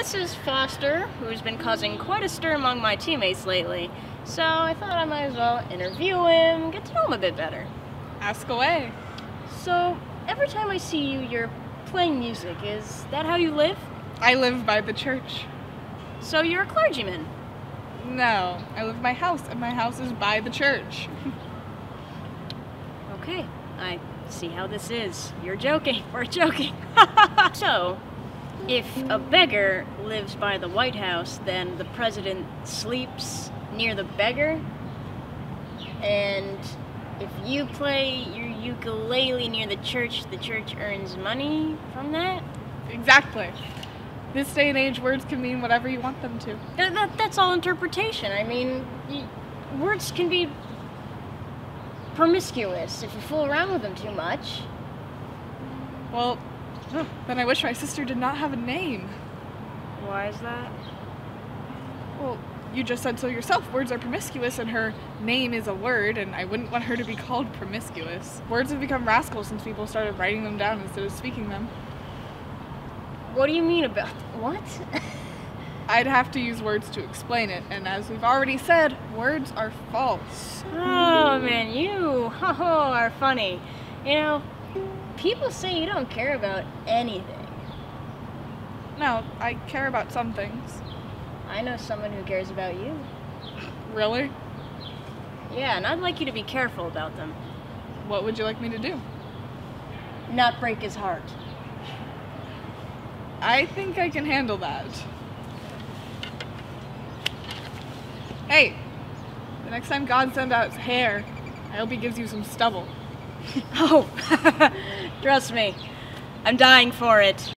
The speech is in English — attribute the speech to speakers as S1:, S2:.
S1: this is Foster, who's been causing quite a stir among my teammates lately. So I thought I might as well interview him, get to know him a bit better.
S2: Ask away.
S1: So, every time I see you, you're playing music. Is that how you live?
S2: I live by the church.
S1: So you're a clergyman?
S2: No, I live in my house, and my house is by the church.
S1: okay, I see how this is. You're joking. We're joking. so, if a beggar lives by the White House, then the president sleeps near the beggar? And if you play your ukulele near the church, the church earns money from that?
S2: Exactly. This day and age, words can mean whatever you want them to.
S1: That, that, that's all interpretation. I mean, words can be promiscuous if you fool around with them too much.
S2: Well, then I wish my sister did not have a name.
S1: Why is that?
S2: Well, you just said so yourself. Words are promiscuous, and her name is a word, and I wouldn't want her to be called promiscuous. Words have become rascals since people started writing them down instead of speaking them.
S1: What do you mean about what?
S2: I'd have to use words to explain it, and as we've already said, words are false.
S1: Oh man, you oh, are funny. You know, people say you don't care about anything.
S2: No, I care about some things.
S1: I know someone who cares about you.
S2: Really?
S1: Yeah, and I'd like you to be careful about them.
S2: What would you like me to do?
S1: Not break his heart.
S2: I think I can handle that. Hey, the next time God sends out his hair, I hope he gives you some stubble.
S1: oh, trust me, I'm dying for it.